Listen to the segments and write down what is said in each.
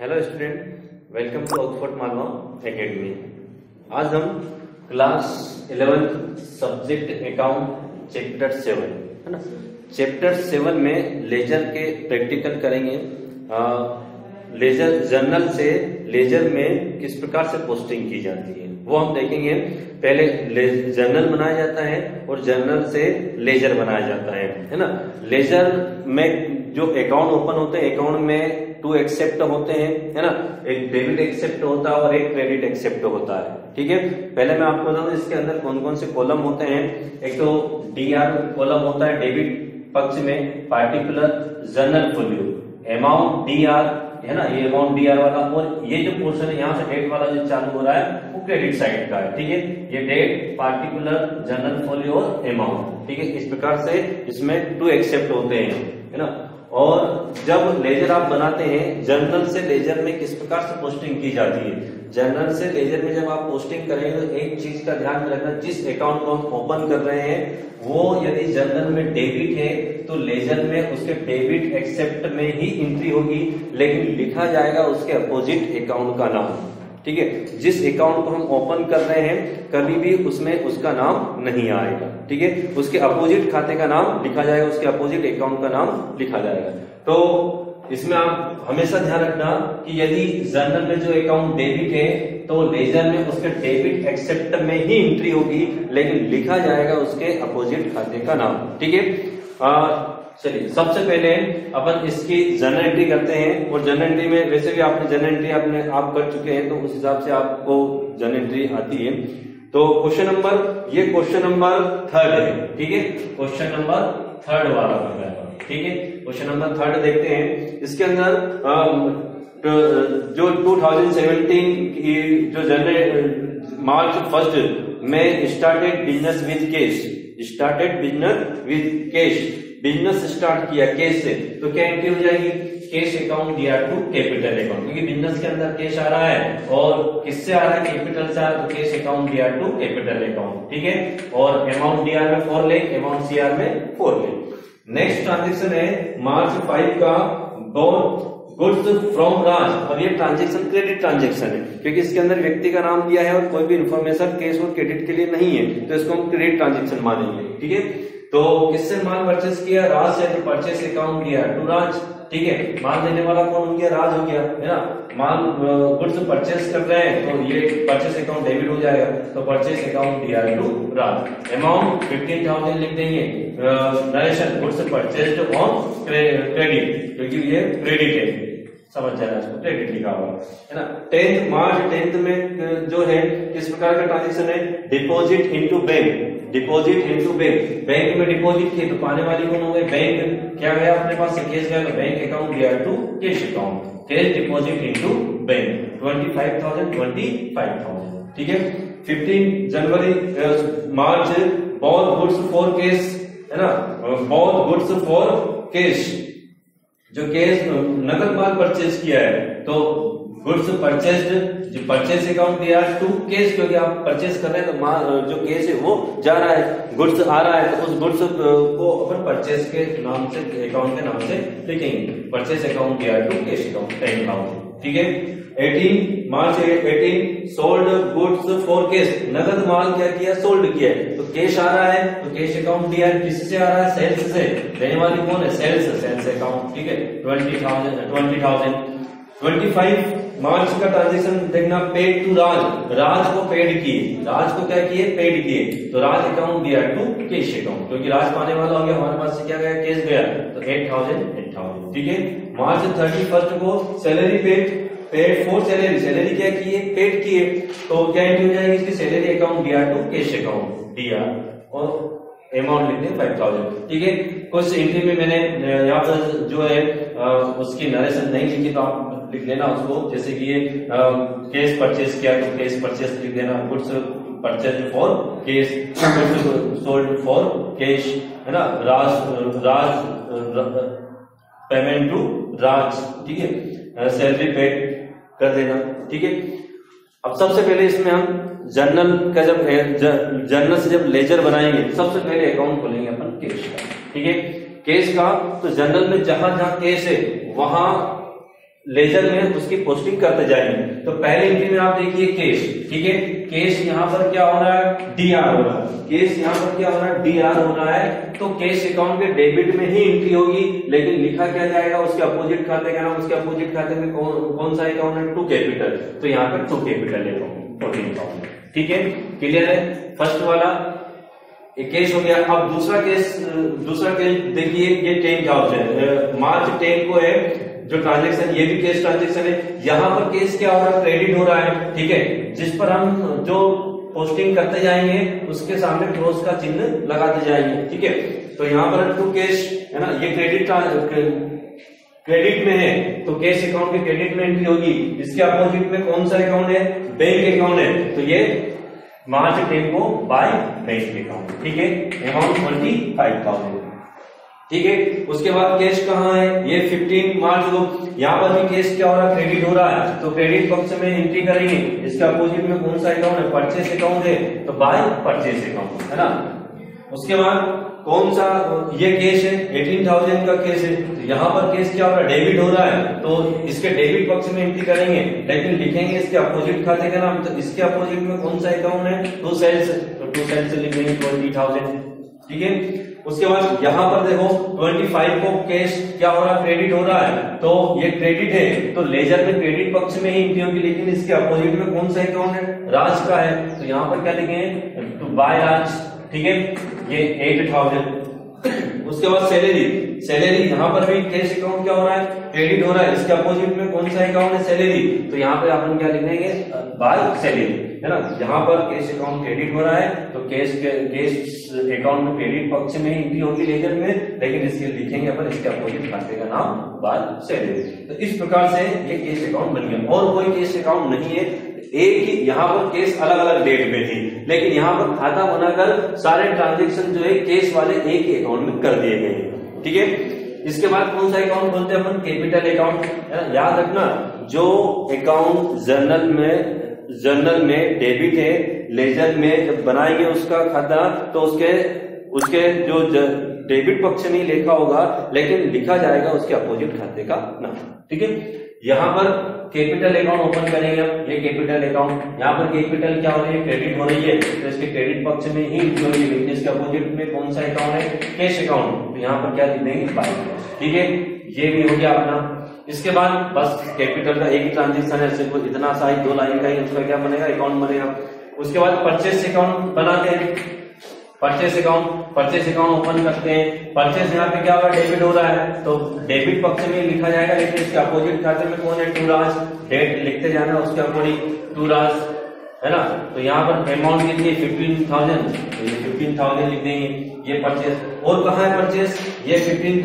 Hello student welcome to Oxford Malwa academy आज हम class eleventh subject account chapter seven है ना? Chapter seven में लेजर के प्रैक्टिकल करेंगे। आ, लेजर जर्नल से लेजर में किस प्रकार से पोस्टिंग की जाती है वो हम देखेंगे। पहले जर्नल बनाया जाता है और जर्नल से लेजर बनाया जाता है। है ना? लेजर में जो अकाउंट ओपन होते हैं अकाउंट में टू एक्सेप्ट होते हैं, है ना? एक डेबिट एक्सेप्ट होता है और एक क्रेडिट एक्सेप्ट होता है, ठीक है? पहले मैं आपको बताऊँ, इसके अंदर कौन कौन से कॉलम होते हैं? एक तो डी आर कॉलम होता है डेबिट पक्ष में particular journal folio amount D R है ना? ये अमाउंट डी आर वाला, और ये जो पोर्शन है, यहाँ से डेट वाला जो चालू हो रहा है, वो क्रेडिट साइड का है, ठीक है? ये डेट पार्टिकुलर जनरल फोलियो और अमाउंट ठीक है? इस प्रकार से इसमें टू एक्सेप्ट होते हैं, है ना? और जब लेजर आप बनाते हैं जर्नल से लेजर में किस प्रकार से पोस्टिंग की जाती है? जर्नल से लेजर में जब आप पोस्टिंग करेंगे तो एक चीज़ का ध्यान रखना, जिस अकाउंट को हम ओपन कर रहे हैं, वो यदि जर्नल में डेबिट है तो लेजर में उसके डेबिट एक्सेप्ट में ही एंट्री होगी, लेकिन लिखा जाएगा उसके अपोजिट अकाउंट का नाम। ठीक है? जिस अकाउंट को हम ओपन कर रहे हैं, कभी भी उसमें उसका नाम नहीं आएगा, ठीक है? उसके अपोजिट खाते का नाम लिखा जाएगा, उसके अपोजिट अकाउंट का नाम लिखा जाएगा। तो इसमें आप हमेशा ध्यान रखना कि यदि जर्नल में जो अकाउंट डेबिट है तो लेजर में उसके डेबिट एक्सेप्ट में ही एंट्री होगी, लेकिन लिखा जाएगा उसके अपोजिट खाते का नाम, ठीक है? चलिए, सबसे पहले अपन इसकी जनरल एंट्री करते हैं। और जनरल एंट्री में वैसे भी आपने जनरल एंट्री आपने आप कर चुके हैं तो उस हिसाब से आपको जनरल एंट्री आती है। तो क्वेश्चन नंबर ये क्वेश्चन नंबर थर्ड है, ठीक है? क्वेश्चन नंबर थर्ड वाला है ठीक है? क्वेश्चन नंबर थर्ड देखते हैं। इसके अंदर तो जो 2017 की जो जनरल मार्च फ़र्स्ट में started business with cash started business with cash business start किया कैश से तो क्या एंट्री हो जाएगी? कैश अकाउंट दिया टू कैपिटल अकाउंट क्योंकि बिज़नेस के अंदर कैश आ रहा है, और किससे आ रहा है? कैपिटल से आ रहा है तो कैश अकाउंट दिया टू कैपिटल अकाउंट ठीक है? और अमाउंट दिया में फोर लेख अमाउंट सीआर में फोर लेख नेक्स्ट ट्रांजेक्शन है मार्च फाइव का गुड्स फ्रॉम राज और ये ट्रांजेक्शन क्रेडिट ट्रांजेक्शन है, क्योंकि इसके अंदर व्यक्ति का नाम दिया है और कोई भी इन्फॉर्मेशन कैश और क्रेडिट के लिए नहीं है तो इसको हम क्रेडिट ट्रांजेक्शन मानेंगे, ठीक है? तो किससे माल परचेस किया? राज से परचेस अकाउंट दिया टू राज। ठीक है? माल देने वाला कौन हो गया? राज हो गया, है ना? माल गुड्स परचेस कर रहे हैं तो ये परचेस अकाउंट डेबिट हो जाएगा तो परचेस अकाउंट दिया to Raj. Amount fifteen thousand लिख देंगे। Narration goods purchase on credit क्योंकि ये क्रेडिट है। समझ जाना इसको क्रेडिट लिखा हुआ है ना? टेंथ मार्च टेंथ में जो है, किस प्रकार का ट्रांजेक्शन है? Deposit into bank deposit into bank. Bank में डिपॉजिट किए तो पाने वाली कौन हो गई बैंक। क्या गया अपने पास? से कैश गया तो बैंक अकाउंट गया to cash account cash deposit into bank twenty five thousand twenty five thousand ठीक है? Fifteen January March bought goods for cash है ना? बॉल गुड्स फॉर कैश जो कैश नगद माल परचेज किया है तो गुड्स परचेज जो परचेज अकाउंट दिया टू केस क्योंकि आप परचेज कर रहे हैं तो जो केस है, वो जा रहा है गुड्स आ रहा है तो उस गुड्स को अपन परचेज के नाम से अकाउंट के नाम से लिखेंगे। परचेज अकाउंट दिया to cash account ten thousand ठीक है? 18 March 18 sold goods for cash नगद माल क्या किया? सोल्ड किया तो कैश आ रहा है तो कैश अकाउंट दिया किससे आ रहा है? सेल्स से। देने वाली कौन है? सेल्स सेल्स अकाउंट ठीक है? Twenty thousand twenty thousand twenty five March का ट्रांजेक्शन देखना पेड टू राज। राज को पेड किए। राज को क्या किए? पेड किए। तो राज अकाउंट दिया टू कैश अकाउंट क्योंकि राज पाने वाला हो गया, हमारे पास से क्या गया? कैश गया। तो एट थाउज़ेंड एट थाउज़ेंड ठीक है? मार्च थर्टी फ़र्स्ट को salary paid paid for salary salary क्या किए? पेड किए। तो क्या एंट्री हो जाएगी इसकी? सैलरी अकाउंट दिया टू कैश अकाउंट दिया। और अमाउंट लिखते हैं फाइव थाउज़ेंड ठीक है? कुछ एंट्री में मैंने यहाँ पर जो है उसकी नरेशन नहीं लिखी तो आप लिख लेना उसको। जैसे कि ये केस परचेज किया तो केस परचेज लिख देना goods purchase for cash sold for cash है ना? राज राज पेमेंट टू राज ठीक है? सैलरी पेड कर देना, ठीक है? अब सबसे पहले इसमें हम जर्नल का जब जर्नल से जब लेजर बनाएँगे सबसे पहले अकाउंट खोलेंगे अपन केस का, ठीक है? केस का तो जर्नल में जहाँ जहाँ केस है, वहाँ लेजर में उसकी पोस्टिंग करते जाएँगे तो पहले एंट्री में आप देखिए केस, ठीक है? केस यहाँ पर क्या हो रहा है? डी आर हो रहा है। केस यहाँ पर क्या हो रहा है? डी आर हो रहा है। तो केस अकाउंट के डेबिट में ही एंट्री होगी, लेकिन लिखा क्या जाएगा? उसके अपोजिट खाते का नाम, उसके अपोजिट खाते में कौन कौन सा अकाउंट है? टू कैपिटल तो यहाँ पर टू कैपिटल अकाउंट ठीक है? क्लियर है? फ़र्स्ट वाला एक केस हो गया। अब दूसरा केस दूसरा केस देखिए, ये टेन का ऑप्शन मार्च टेन को है जो ट्रांजेक्शन ये भी केस ट्रांजेक्शन है, यहाँ पर केस क्या हो रहा है? क्रेडिट हो रहा है, ठीक है? जिस पर हम जो पोस्टिंग करते जाएँगे, उसके सामने क्रॉस का चिन्ह लगाते जाएँगे, ठीक है? तो यहाँ पर टू केस है ना? ये क्रेडिट क्रेडिट में है तो कैश अकाउंट के क्रेडिट में एंट्री होगी। इसके अपोजिट में कौन सा अकाउंट है? बैंक अकाउंट है। तो ये मार्च टेन को बाय बैंक अकाउंट ठीक है? अकाउंट ट्वेंटी फाइव थाउज़ेंड ठीक है? उसके बाद कैश कहाँ है? ये 15 मार्च को यहाँ पर भी कैश क्या हो रहा है? क्रेडिट हो रहा है। तो क्रेडिट पक्ष में एंट्री करेंगे। इसके अपोजिट में कौन सा अकाउंट है? परचेस अकाउंट है। तो बाय परचेस अकाउंट है ना? उसके बाद कौन सा, ये केस है? एटीन थाउज़ेंड का केस है। तो यहाँ पर केस क्या हो रहा है? डेबिट हो रहा है। तो इसके डेबिट पक्ष में एंट्री करेंगे। लेकिन लिखेंगे इसके अपोजिट खाते का नाम। तो इसके अपोजिट में कौन सा अकाउंट है? टू सेल्स टू सेल्स लिखेंगे ट्वेंटी थाउज़ेंड ठीक है? उसके बाद यहाँ पर देखो 25 को कैश क्या हो रहा है? क्रेडिट हो रहा है। तो ये क्रेडिट है। तो लेजर में क्रेडिट पक्ष में ही एंट्री होगी लेकिन इसके अपोजिट में कौन सा अकाउंट है? राज का है। तो यहाँ पर क्या लिखेंगे टू बाय राज। ठीक है? ये एट थाउज़ेंड उसके बाद सैलरी सैलरी यहाँ पर भी कैश अकाउंट क्या हो रहा है? क्रेडिट हो रहा है। इसके अपोजिट में कौन सा अकाउंट है? सैलरी तो यहाँ पे अपन क्या लिखेंगे? बाय सैलरी है ना? यहाँ पर कैश अकाउंट क्रेडिट हो रहा है तो कैश कैश अकाउंट में क्रेडिट पक्ष में एंट्री होगी लेजर में, लेकिन इसके लिखेंगे अपन, इसके अपोजिट खाते का नाम बाय सैलरी तो इस प्रकार से ये कैश अकाउंट बन गया। और कोई कैश अकाउंट नहीं है, एक ही, यहाँ पर केस अलग अलग डेट में थी, लेकिन यहाँ पर खाता बनाकर सारे ट्रांजेक्शन जो है केस वाले एक ही अकाउंट में कर दिए गए ठीक है? इसके बाद कौन सा अकाउंट बोलते हैं अपन? कैपिटल अकाउंट याद रखना, जो अकाउंट जर्नल में जर्नल में डेबिट है लेजर में जब बनाएँगे उसका खाता तो उसके उसके जो डेबिट पक्ष में लिखा होगा, लेकिन लिखा जाएगा उसके अपोजिट खाते का नाम। ठीक है? यहाँ पर कैपिटल अकाउंट ओपन करेंगे ये कैपिटल अकाउंट, यहाँ पर कैपिटल क्या हो रही है? क्रेडिट हो रही है। तो इसके क्रेडिट पक्ष में ही इसके अपोजिट में कौन सा अकाउंट है? Cash account. तो यहाँ पर क्या लिख देंगे ठीक है? ये भी हो गया अपना। इसके बाद बस कैपिटल का एक ही ट्रांजेक्शन है, सिर्फ़ इतना सा ही, दो लाइन का ही, उसका क्या बनेगा? अकाउंट बनेगा। उसके बाद परचेस अकाउंट बनाते हैं। Purchase account purchase account open करते हैं। परचेस यहाँ पे क्या होगा डेबिट हो रहा है। तो डेबिट पक्ष में लिखा जाएगा। लेकिन इसके अपोजिट खाते में कौन है? टू राज डेट लिखते जाना उसके अकॉर्डिंग टू राज है ना? तो यहाँ पर अमाउंट कितनी फिफ्टीन थाउज़ेंड तो ये फिफ्टीन थाउज़ेंड लिख देंगे। ये परचेस और कहा है परचेस ये फिफ्टीन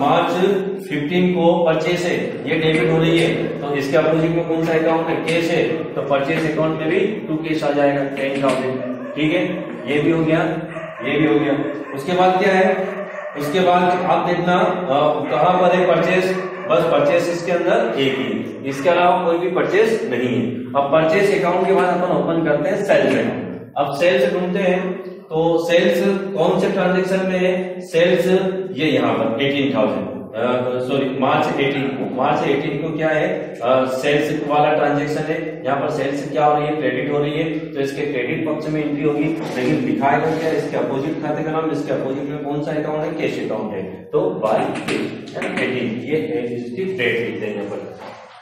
मार्च फिफ्टीन को परचेस है। ये डेबिट हो रही है। तो इसके अपोजिट में कौन सा अकाउंट है? कैश है। तो परचेस अकाउंट में भी टू कैश आ जाएगा टेन थाउज़ेंड ठीक है? ये भी हो गया। ये भी हो गया। उसके बाद क्या है? उसके बाद आप देखना कहाँ पर है परचेस बस परचेस इसके अंदर एक ही इसके अलावा कोई भी परचेस नहीं है। अब परचेस अकाउंट के बाद अपन ओपन करते हैं सेल्स अकाउंट अब सेल्स ढूंढते हैं तो सेल्स कौन से ट्रांजेक्शन में है? सेल्स ये यहाँ पर एटीन थाउज़ेंड सॉरी मार्च 18 को। मार्च 18 को क्या है? सेल्स वाला ट्रांजेक्शन है। यहाँ पर सेल्स क्या हो रही है? क्रेडिट हो रही है। तो इसके क्रेडिट पक्ष में एंट्री होगी। लेकिन दिखाएगा क्या इसके अपोजिट खाते का नाम, इसके अपोजिट में कौन सा अकाउंट है? कैश अकाउंट है। तो बाई एटीन ये डेट लिखते हैं यहाँ पर।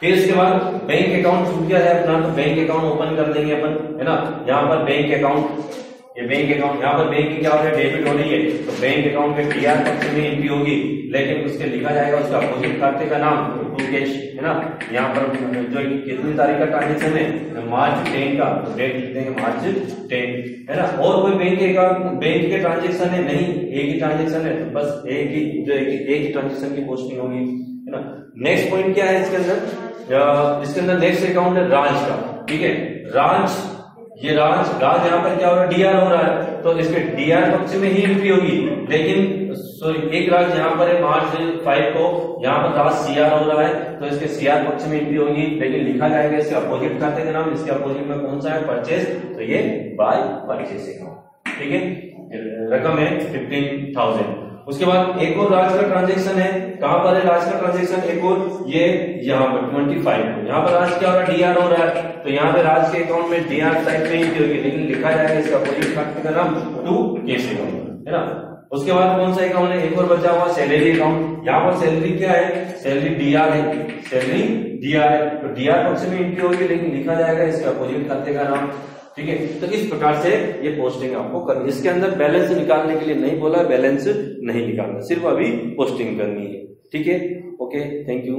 फिर इसके बाद बैंक अकाउंट छूट गया है अपना तो बैंक अकाउंट ओपन कर देंगे अपन, है ना? यहाँ पर बैंक अकाउंट ये बैंक अकाउंट यहाँ पर बैंक की क्या हो रहा है? डेबिट हो रही है। तो बैंक अकाउंट में टीआर पक्ष में एंट्री होगी, लेकिन उसके लिखा जाएगा उसका अपोजिट खाते का नाम टू कैश है ना? यहाँ पर जो कितनी तारीख का ट्रांजेक्शन है? मार्च टेन का डेट लिख देंगे मार्च टेन, है ना? और कोई बैंक का बैंक के ट्रांजेक्शन है? नहीं, एक ही ट्रांजेक्शन है तो बस एक ही, जो एक ही ट्रांजेक्शन की पोस्टिंग होगी, है ना? नेक्स्ट पॉइंट क्या है इसके अंदर? इसके अंदर नेक्स्ट अकाउंट है राज का, ठीक है? राज ये राज राज यहाँ पर क्या हो रहा है? डीआर हो रहा है। तो इसके डीआर पक्ष में ही एंट्री होगी। लेकिन सॉरी एक राज यहाँ पर है मार्च फाइव को। यहाँ पर राज सीआर हो रहा है। तो इसके सीआर पक्ष में एंट्री होगी। लेकिन लिखा जाएगा इसके अपोजिट खाते का नाम। इसके अपोजिट में कौन सा है? परचेज तो ये बाय परचेज ठीक है? रकम है फिफ्टीन थाउज़ेंड उसके बाद एक और राज का ट्रांजेक्शन है। कहाँ पर है राज का ट्रांजेक्शन एक और, ये यहाँ पर ट्वेंटी फाइव यहाँ पर आज क्या हो रहा है? डीआर हो रहा है। तो यहाँ पे राज के अकाउंट में डीआर साइड पे ही होगी लेकिन लिखा जाएगा इसका अपोजिट खाते का नाम टू केस अकाउंट है ना? उसके बाद कौन सा अकाउंट है? एक और बचा हुआ सैलरी अकाउंट यहाँ पर सैलरी क्या है? सैलरी डीआर है। सैलरी डीआर है। तो डीआर पक्ष में एंट्री होगी, लेकिन लिखा जाएगा इसका अपोजिट खाते का नाम। ठीक है? तो इस प्रकार से ये पोस्टिंग आपको करनी इसके अंदर बैलेंस निकालने के लिए नहीं बोला बैलेंस नहीं निकालना सिर्फ़ अभी पोस्टिंग करनी है। ठीक है? Okay thank you